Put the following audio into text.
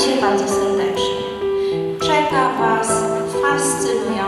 dzisiaj bardzo serdecznie. Czeka Was fascynujące